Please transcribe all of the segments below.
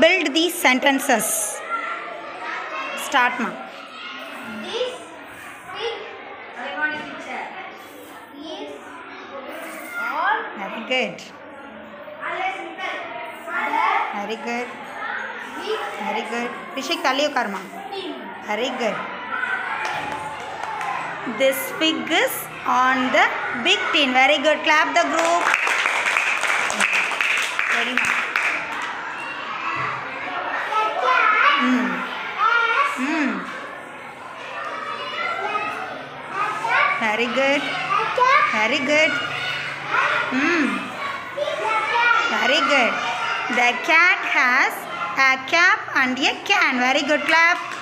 build these sentences. Start ma. This is very good. Very good. Very good. Rishik you karma. Very good. This fig is on the big tin very good. Clap the group. Very good very good mm. very good the cat has a cap and a can very good clap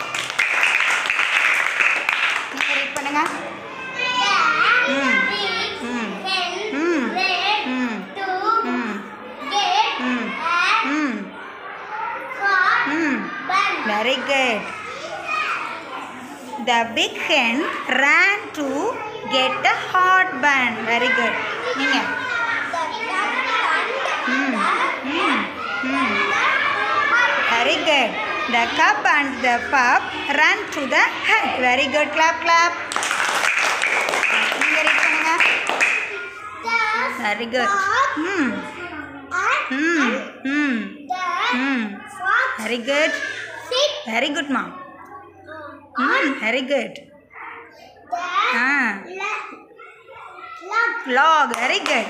very good the big hen ran to get a hot bun very good நீங்க ம் ம் ம் very good the cub and the pup ran to the hut very good clap clap நீங்க read பண்ணுங்க very good ம் ம் ம் ம் very good Good mom ம் ah log very good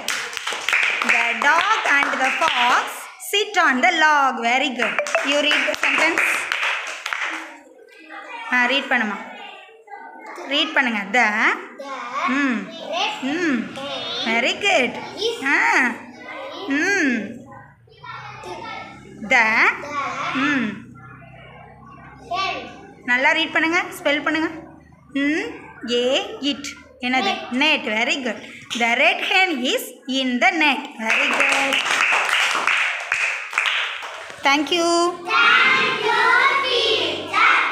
the dog and the fox sit on the log very good you read the sentence ஆ read பண்ணுமா read பண்ணுங்க த ம் ம் வெரி குட் ஆ ம் த ம் நல்லா ரீட் பண்ணுங்க ஸ்பெல் பண்ணுங்க. ம் ஏ இட் என்னது? Net very good the red hen is in the net very good thank you.